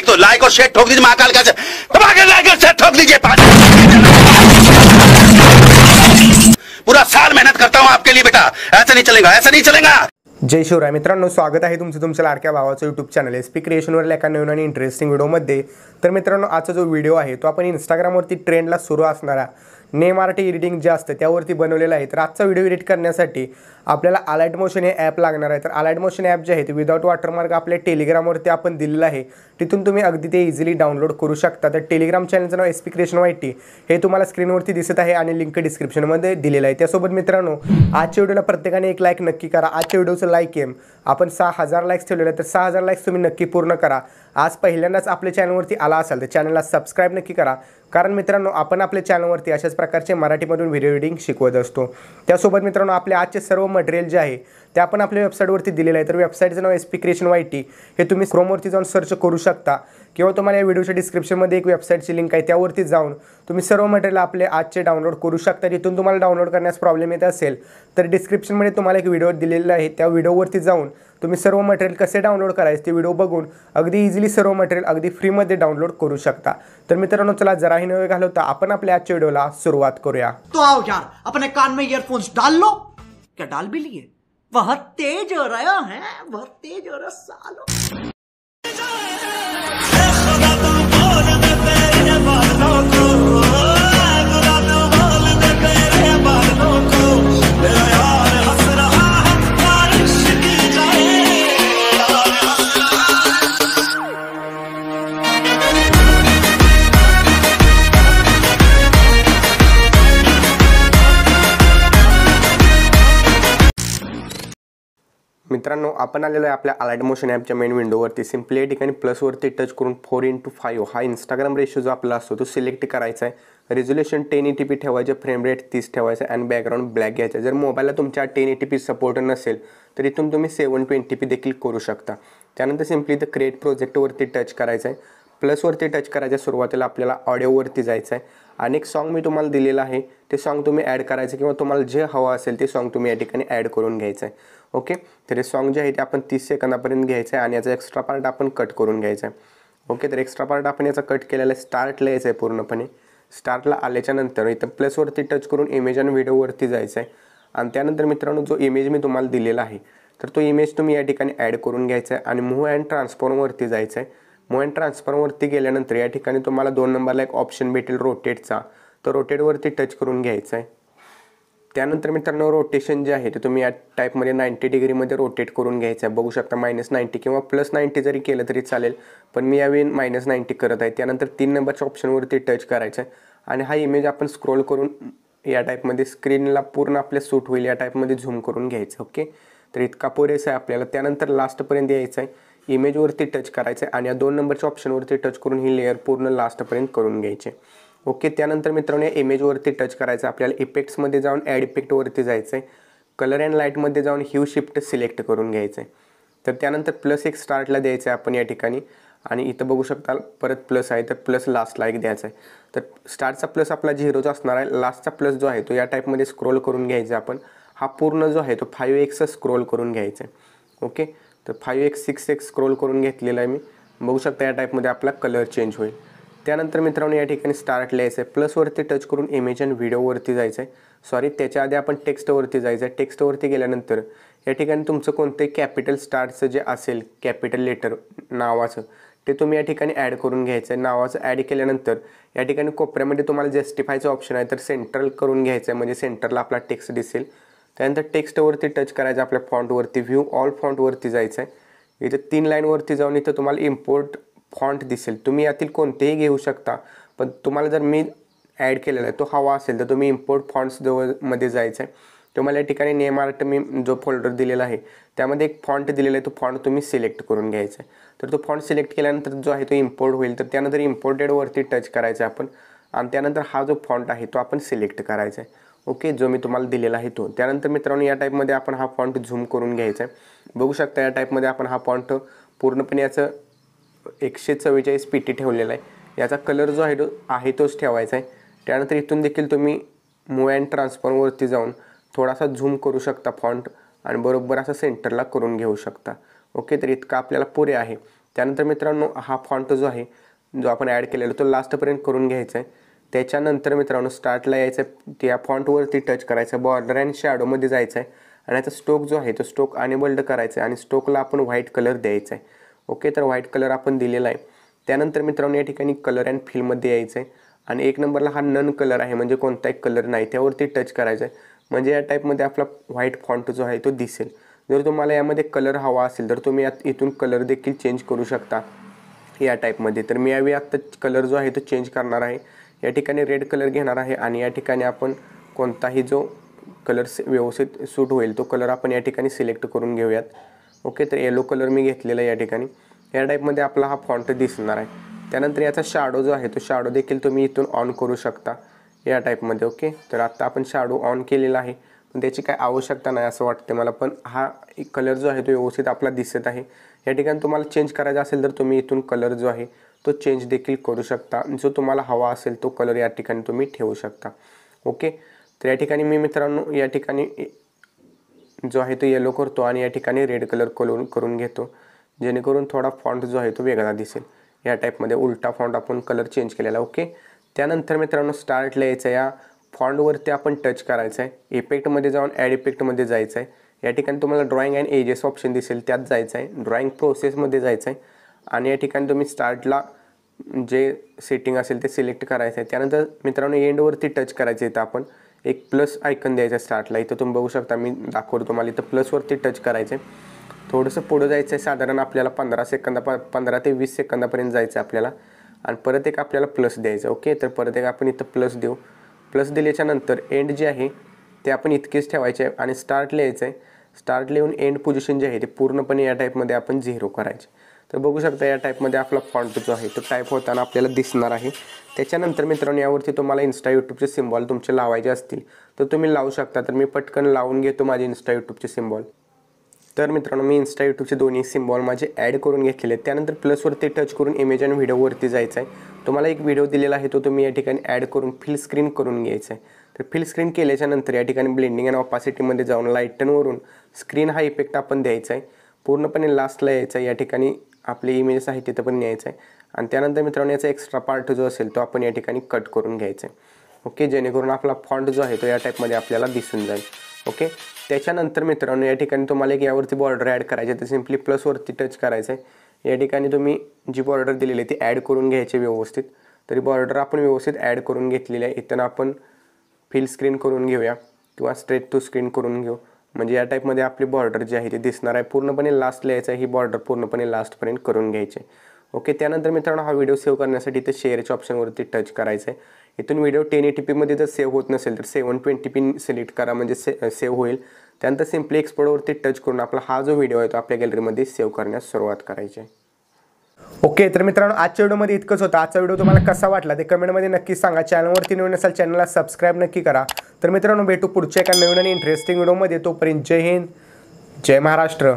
एक तो लाइक और शेयर ठोक दीजिए महाकाल का दबा के लाइक और शेयर ठोक दीजिए पूरा साल मेहनत करता हूँ आपके लिए बेटा। ऐसा नहीं चलेगा ऐसा नहीं चलेगा। जय शिवराय मित्रांनो स्वागत आहे तुमचं तुमच्या लाडक्या भावाचं यूट्यूब चॅनल एस पी क्रिएशनवरील एका नवीन आणि इंटरेस्टिंग व्हिडिओमध्ये तर मित्रांनो आजचा जो व्हिडिओ आहे तो आपण इंस्टाग्रामवरती ट्रेंडला सुरू असणारा नेम आर्ट एडिटिंग जे असतं त्यावरती बनवलेलं आहे. तर आजचा व्हिडिओ एडिट करण्यासाठी आपल्याला अलाइट मोशन हे ॲप लागणार आहे. तर अलाइट मोशन ॲप जे आहे ते विदाऊट वॉटरमार्क आपल्या टेलिग्रामवरती आपण दिलेलं आहे. तिथून तुम्ही अगदी ते इझिली डाउनलोड करू शकता. तर टेलिग्राम चॅनलचं नाव S P creation Y T हे तुम्हाला स्क्रीनवरती दिसत आहे आणि लिंक डिस्क्रिप्शनमध्ये दिलेलं आहे. त्यासोबत मित्रांनो आजच्या व्हिडिओला प्रत्येकाने एक लाईक नक्की करा. आजच्या व्हिडिओचं लाईक एम आपण सहा हजार लाईक्स ठेवलेलं तर सहा हजार लाईक्स तुम्ही नक्की पूर्ण करा. आज पहिल्यांदाच आपल्या चॅनलवरती आला असाल तर चॅनलला सबस्क्राईब नक्की करा. कारण मित्रांनो आपण आपल्या चॅनलवरती अशाच प्रकारचे मराठीमधून व्हिडिओ एडिटिंग शिकवत असतो. त्यासोबत मित्रांनो आपले आजचे सर्व मटेरियल जे आहे ते आपण आपल्या वेबसाईटवरती दिलेलं आहे. तर वेबसाईटचं नाव S P creation Y T हे तुम्ही क्रोमवरती जाऊन सर्च करू शकता. किंवा तुम्हाला या व्हिडिओच्या डिस्क्रिप्शनमध्ये एक वेबसाईटची लिंक आहे त्यावरती जाऊन तुम्ही सर्व मटेरियल आपले आजचे डाउनलोड करू शकता. जिथून तुम्हाला डाउनलोड करण्यास प्रॉब्लेम येत असेल तर डिस्क्रिप्शनमध्ये तुम्हाला एक व्हिडिओ दिलेला आहे. त्या व्हिडिओवरती जाऊन तुम्ही सर्व मटेरियल कसे डाउनलोड करायचे ते व्हिडिओ बघून अगदी इझिली सर्व मटेरियल अगदी फ्रीमध्ये डाउनलोड करू शकता. तर मित्रांनो चला जराही नवे घालवता. आपण आपल्या आजच्या व्हिडिओला सुरुवात करूया. तो आओ यार अपने कान में इयरफोन्स डाल लो. क्या डाल भी लिए? बहुत तेज हो रहा है बहुत तेज हो रहा सालों। मित्रांनो आपण आलेलो आहे आपल्या अलाइट मोशन ॲपच्या मेन विंडोवरती सिम्पली या ठिकाणी प्लसवरती टच करून फोर इंटू फाईव्ह हा इंस्टाग्राम रेशो जो आपला असतो तो सिलेक्ट करायचा आहे. Resolution ten eighty P ठेवायचं फ्रेम रेट तीस ठेवायचं आणि बॅकग्राऊंड ब्लॅक घ्यायचं. जर मोबाईलला तुमच्या ten eighty P support नसेल तर इथून तुम्ही सेवन ट्वेंटी पी देखील करू शकता. त्यानंतर सिम्पली इथं क्रिएट प्रोजेक्टवरती टच करायचं आहे प्लसवरती टच करायच्या सुरुवातीला आपल्याला ऑडिओवरती जायचं आहे आणि एक सॉन्ग मी तुम्हाला दिलेलं आहे. ते सॉन्ग तुम्ही ॲड करायचं किंवा तुम्हाला जे हवं असेल ते सॉन्ग तुम्ही या ठिकाणी ॲड करून घ्यायचं आहे ओके तर हे सॉन्ग जे आहे ते आपण तीस सेकंदापर्यंत घ्यायचं आहे आणि याचा एक्स्ट्रा पार्ट आपण कट करून घ्यायचा आहे ओके तर एक्स्ट्रा पार्ट आपण याचा कट केलेला आहे. स्टार्टला यायचं आहे पूर्णपणे. स्टार्टला आल्याच्यानंतर इथं प्लसवरती टच करून इमेज आणि व्हिडिओवरती जायचं आहे आणि त्यानंतर मित्रांनो जो इमेज मी तुम्हाला दिलेला आहे तर तो इमेज तुम्ही या ठिकाणी ॲड करून घ्यायचा आहे आणि मूव्ह अँड ट्रान्सफॉर्मवरती जायचं आहे मूव्ह अँड ट्रान्सफॉर्मवरती गेल्यानंतर या ठिकाणी तुम्हाला दोन नंबरला एक ऑप्शन भेटेल रोटेटचा तर रोटेटवरती टच करून घ्यायचं आहे. त्यानंतर मित्रांनो रोटेशन जे आहे ते तुम्ही या टाईपमध्ये नाईंटी डिग्रीमध्ये रोटेट करून घ्यायचं आहे. बघू शकता मायनस नाईंटी किंवा प्लस नाईंटी जरी केलं तरी चालेल पण मी यावेळी मायनस नाईंटी करत आहे. त्यानंतर तीन नंबरच्या ऑप्शनवरती टच करायचं आहे. आणि हा इमेज आपण स्क्रोल करून या टाईपमध्ये स्क्रीनला पूर्ण आपल्या सूट होईल या टाईपमध्ये झूम करून घ्यायचं ओके तर इतका पुरेसा आहे आपल्याला. त्यानंतर लास्टपर्यंत यायचं आहे. इमेजवरती टच करायचं आहे आणि या दोन नंबरच्या ऑप्शनवरती टच करून ही लेअर पूर्ण लास्टपर्यंत करून घ्यायची. ओके त्यानंतर मित्रांनो या इमेजवरती टच करायचं आपल्याला इफेक्ट्समध्ये जाऊन ॲड इफेक्टवरती जायचं आहे कलर अँड लाईटमध्ये जाऊन ह्यू शिफ्ट सिलेक्ट करून घ्यायचं आहे तर त्यानंतर प्लस एक स्टार्टला द्यायचं आहे आपण या ठिकाणी. आणि इथं बघू शकता परत प्लस आहे तर प्लस लास्टला एक द्यायचा आहे तर स्टार्टचा प्लस आपला झिरोचा असणार आहे. लास्टचा प्लस जो आहे तो या टाईपमध्ये स्क्रोल करून घ्यायचा आपण. हा पूर्ण जो आहे तो फाईव्ह एक्स स्क्रोल करून घ्यायचा आहे ओके? तर five X six X scroll करून घेतलेला आहे मी. बघू शकता या टाईपमध्ये आपला कलर चेंज होईल. त्यानंतर मित्रांनो या ठिकाणी स्टार्ट लिहायचं आहे प्लसवरती टच करून इमेज आणि व्हिडिओवरती जायचं आहे सॉरी त्याच्या आधी आपण टेक्स्टवरती जायचं आहे टेक्स्टवरती गेल्यानंतर या ठिकाणी तुमचं कोणतंही कॅपिटल स्टार्टचं जे असेल कॅपिटल लेटर नावाचं ते तुम्ही या ठिकाणी ॲड करून घ्यायचं आहे नावाचं ॲड केल्यानंतर या ठिकाणी कोपऱ्यामध्ये तुम्हाला जस्टिफायचं ऑप्शन आहे तर सेंट्रल करून घ्यायचं आहे म्हणजे सेंटरला आपला टेक्स्ट दिसेल. त्यानंतर टेक्स्टवरती टच करायचं आपल्या फॉन्टवरती व्ह्यू ऑल फॉन्टवरती जायचं आहे इथं तीन लाईनवरती जाऊन इथं तुम्हाला इम्पोर्ट फॉन्ट दिसेल. तुम्ही यातील कोणतेही घेऊ शकता पण तुम्हाला जर मी ॲड केलेला आहे तो हवा असेल तर तुम्ही इम्पोर्ट फॉन्ट्स जवळमध्ये जायचं आहे तुम्हाला या ठिकाणी नेम आर्ट मी जो फोल्डर दिलेला आहे त्यामध्ये एक फॉन्ट दिलेला आहे तो फॉन्ट तुम्ही सिलेक्ट करून घ्यायचा आहे तर तो फॉन्ट सिलेक्ट केल्यानंतर जो आहे तो इम्पोर्ट होईल. तर त्यानंतर इम्पोर्टेडवरती टच करायचा आहे आपण. आणि त्यानंतर हा जो फॉन्ट आहे तो आपण सिलेक्ट करायचा आहे ओके जो मी तुम्हाला दिलेला आहे तो. त्यानंतर मित्रांनो या टाईपमध्ये आपण हा फॉन्ट झूम करून घ्यायचा आहे. बघू शकता या टाईपमध्ये आपण हा फॉन्ट पूर्णपणे याचं एकशे चव्वेचाळीस पी टी ठेवलेला आहे. याचा कलर जो आहे तो आहे तोच ठेवायचा आहे. त्यानंतर इथून देखील तुम्ही मूव अँड ट्रान्सफॉर्मवरती जाऊन थोडासा झूम करू शकता फॉन्ट आणि बरोबर असं सेंटरला करून घेऊ शकता. ओके तर इतका आपल्याला पुरे आहे. त्यानंतर मित्रांनो हा फॉन्ट जो आहे जो आपण ॲड केलेला तो लास्टपर्यंत करून घ्यायचा आहे. त्याच्यानंतर मित्रांनो स्टार्टला यायचं आहे त्या फॉन्टवरती टच करायचं आहे बॉर्डर अँड शॅडोमध्ये जायचं आहे आणि याचा स्टोक जो आहे तो स्टोक अनेबल्ड करायचा आहे आणि स्टोकला आपण व्हाईट कलर द्यायचा आहे ओके तर व्हाईट कलर आपण दिलेला आहे. त्यानंतर मित्रांनो या ठिकाणी कलर अँड फिलमध्ये यायचं आहे आणि एक नंबरला हा नन कलर आहे म्हणजे कोणताही कलर नाही. त्यावरती टच करायचा आहे म्हणजे या टाईपमध्ये आपला व्हाईट फॉन्ट जो आहे तो दिसेल. जर तुम्हाला यामध्ये कलर हवा असेल तर तुम्ही यात इथून कलर देखील चेंज करू शकता या टाईपमध्ये तर मी यावेळी आत्ता कलर जो आहे तो चेंज करणार आहे. या ठिकाणी रेड कलर घेणार आहे आणि या ठिकाणी आपण कोणताही जो कलर व्यवस्थित सूट होईल तो कलर आपण या ठिकाणी सिलेक्ट करून घेऊयात. ओके तर येलो कलर मी घेतलेला या ठिकाणी. या टाईपमध्ये आपला हा फॉन्ट दिसणार आहे. त्यानंतर याचा शाडो जो आहे तो शाडो देखील तुम्ही इथून ऑन करू शकता या टाईपमध्ये ओके तर आत्ता आपण शाडो ऑन केलेला आहे. पण त्याची काय आवश्यकता नाही असं वाटते मला पण हा कलर जो आहे तो व्यवस्थित आपला दिसत आहे. या ठिकाणी तुम्हाला चेंज करायचा असेल तर तुम्ही इथून कलर जो आहे तो चेंज देखील करू शकता. जो तुम्हाला हवा असेल तो कलर या ठिकाणी तुम्ही ठेवू शकता. ओके तर या ठिकाणी मी मित्रांनो या ठिकाणी जो आहे तो येलो करतो आणि या ठिकाणी रेड कलर कलर करून घेतो. जेणेकरून थोडा फॉन्ट जो आहे तो वेगळा दिसेल. या टाईपमध्ये उलटा फॉन्ट आपण कलर चेंज केलेला ओके त्यानंतर मित्रांनो स्टार्टला यायचं या फॉन्टवरती आपण टच करायचं आहे इफेक्टमध्ये जाऊन ॲड इफेक्टमध्ये जायचं आहे या ठिकाणी तुम्हाला ड्रॉइंग अँड एजेस ऑप्शन दिसेल. त्यात जायचं आहे ड्रॉइंग प्रोसेसमध्ये जायचं आहे आणि या ठिकाणी तुम्ही स्टार्टला जे सेटिंग असेल ते सिलेक्ट करायचं आहे. त्यानंतर मित्रांनो एंडवरती टच करायचं इथं आपण. एक प्लस आयकन द्यायचं आहे स्टार्टला इथं तुम्ही बघू शकता मी दाखवतो तुम्हाला. इथं प्लसवरती टच करायचं आहे. थोडंसं पुढं जायचं आहे साधारण आपल्याला पंधरा सेकंदा पंधरा ते वीस सेकंदापर्यंत जायचं आहे आपल्याला. आणि परत एक आपल्याला प्लस द्यायचं ओके तर परत एक आपण इथं प्लस देऊ. प्लस दिल्याच्यानंतर एंड जे आहे ते आपण इतकेच ठेवायचे आहे. आणि स्टार्ट लिहायचं आहे. स्टार्ट लिहून एंड पोझिशन जे आहे ते पूर्णपणे या टाईपमध्ये आपण झिरो करायचे. तर बघू शकता या टाईपमध्ये आपला फॉन्ट जो आहे तो टाईप होताना आपल्याला दिसणार आहे. त्याच्यानंतर मित्रांनो यावरती तुम्हाला इन्स्टा यूट्यूबचे सिम्बॉल तुमचे लावायचे असतील तर तुम्ही लावू शकता. तर मी पटकन लावून घेतो माझे इन्स्टा यूट्यूबचे सिम्बॉल तर मित्रांनो मी इन्स्टा यूट्यूबचे दोन्ही सिम्बॉल माझे ॲड करून घेतलेले आहेत. त्यानंतर प्लसवरती टच करून इमेज आणि व्हिडिओवरती जायचं आहे. तुम्हाला एक व्हिडिओ दिलेला आहे तो तुम्ही या ठिकाणी ॲड करून फिल स्क्रीन करून घ्यायचा आहे. तर फिल स्क्रीन केल्याच्यानंतर या ठिकाणी ब्लेंडिंग आणि ऑपासिटीमध्ये जाऊन लाईटनवरून स्क्रीन हा इफेक्ट आपण द्यायचा आहे. पूर्णपणे लास्टला यायचा आहे या ठिकाणी आपले इमेजेस आहे तिथं पण न्यायचं आहे. आणि त्यानंतर मित्रांनो याचा एक्स्ट्रा पार्ट जो असेल तो आपण या ठिकाणी कट करून घ्यायचा आहे. ओके जेणेकरून आपला फॉन्ट जो आहे तो या टाईपमध्ये आपल्याला दिसून जाईल. ओके त्याच्यानंतर मित्रांनो या ठिकाणी तुम्हाला एक यावरती बॉर्डर ॲड करायची आहे. तर सिम्पली प्लसवरती टच करायचं आहे. या ठिकाणी तुम्ही जी बॉर्डर दिलेली आहे ती ॲड करून घ्यायची व्यवस्थित. तरी बॉर्डर आपण व्यवस्थित ॲड करून घेतलेली आहे. इथं आपण फिल स्क्रीन करून घेऊया किंवा स्ट्रेट टू स्क्रीन करून घेऊ. म्हणजे या टाईपमध्ये आपली बॉर्डर जी आहे ती दिसणार आहे. पूर्णपणे लास्ट लिहायचं आहे ही बॉर्डर पूर्णपणे लास्टपर्यंत करून घ्यायची. आहे ओके त्यानंतर मित्रांनो हा व्हिडिओ सेव्ह करण्यासाठी इथे शेअरच्या ऑप्शनवरती टच करायचं आहे इथून व्हिडिओ टेन एटी पीमध्ये जर सेव्ह होत नसेल तर सेवन ट्वेंटी पी सिलेक्ट करा. म्हणजे से सेव्ह होईल. त्यानंतर सिम्पली एक्सपोर्टवरती टच करून आपला हा जो व्हिडिओ आहे तो आपल्या गॅलरीमध्ये सेव्ह करण्यास सुरुवात करायची आहे. ओके तर मित्रांनो आजच्या व्हिडिओमध्ये इतकंच होतं. आजचा व्हिडिओ तुम्हाला कसा वाटला ते कमेंटमध्ये नक्की सांगा. चॅनलवरती नवीन असाल चॅनलला सबस्क्राईब नक्की करा. तर मित्रांनो भेटू पुढच्या एका नवीन आणि इंटरेस्टिंग व्हिडिओमध्ये. तोपर्यंत जय हिंद जय महाराष्ट्र.